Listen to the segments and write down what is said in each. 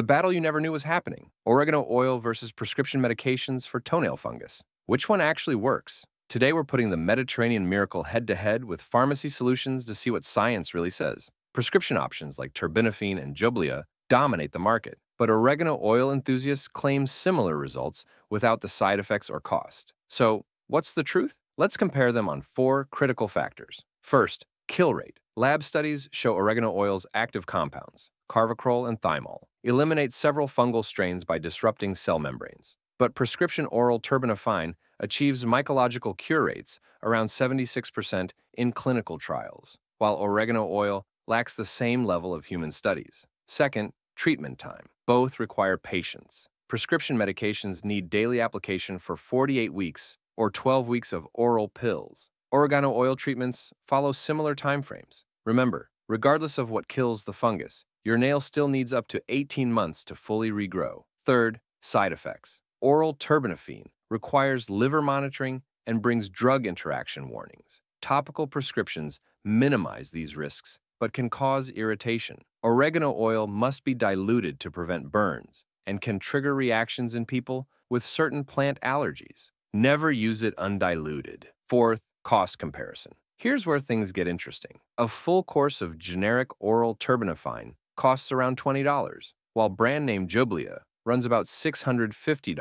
The battle you never knew was happening. Oregano oil versus prescription medications for toenail fungus. Which one actually works? Today we're putting the Mediterranean miracle head to head with pharmacy solutions to see what science really says. Prescription options like terbinafine and Jublia dominate the market, but oregano oil enthusiasts claim similar results without the side effects or cost. So, what's the truth? Let's compare them on four critical factors. First, kill rate. Lab studies show oregano oil's active compounds, carvacrol and thymol, eliminate several fungal strains by disrupting cell membranes. But prescription oral terbinafine achieves mycological cure rates around 76% in clinical trials, while oregano oil lacks the same level of human studies. Second, treatment time. Both require patience. Prescription medications need daily application for 48 weeks or 12 weeks of oral pills. Oregano oil treatments follow similar timeframes. Remember, regardless of what kills the fungus, your nail still needs up to 18 months to fully regrow. Third, side effects. Oral terbinafine requires liver monitoring and brings drug interaction warnings. Topical prescriptions minimize these risks, but can cause irritation. Oregano oil must be diluted to prevent burns and can trigger reactions in people with certain plant allergies. Never use it undiluted. Fourth, cost comparison. Here's where things get interesting. A full course of generic oral terbinafine costs around $20, while brand name Jublia runs about $650.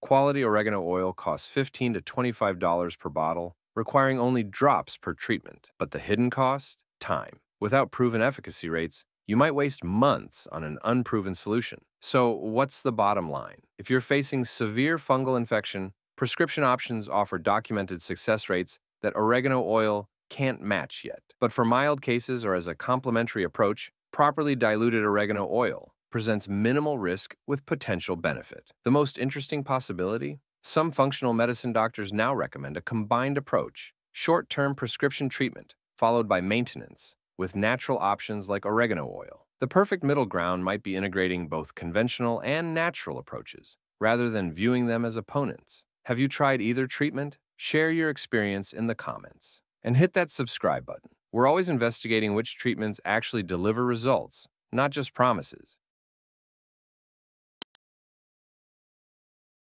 Quality oregano oil costs 15 to $25 per bottle, requiring only drops per treatment. But the hidden cost? Time. Without proven efficacy rates, you might waste months on an unproven solution. So, what's the bottom line? If you're facing severe fungal infection, Prescription options offer documented success rates that oregano oil can't match yet. But for mild cases or as a complementary approach, properly diluted oregano oil presents minimal risk with potential benefit. The most interesting possibility? Some functional medicine doctors now recommend a combined approach, short-term prescription treatment, followed by maintenance, with natural options like oregano oil. The perfect middle ground might be integrating both conventional and natural approaches, rather than viewing them as opponents. Have you tried either treatment? Share your experience in the comments. And hit that subscribe button. We're always investigating which treatments actually deliver results, not just promises.